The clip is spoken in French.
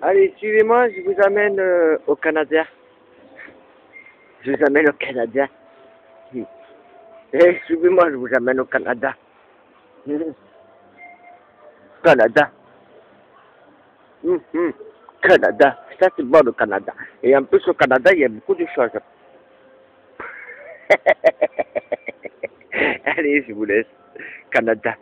Allez, suivez-moi, je vous amène euh, au Canada. Je vous amène au Canada. Eh, suivez-moi, je vous amène au Canada. Canada. Mhm. Canada. Ça, c'est bon, le Canada. Et en plus, au Canada, il y a beaucoup de choses. Allez, je vous laisse. Canada.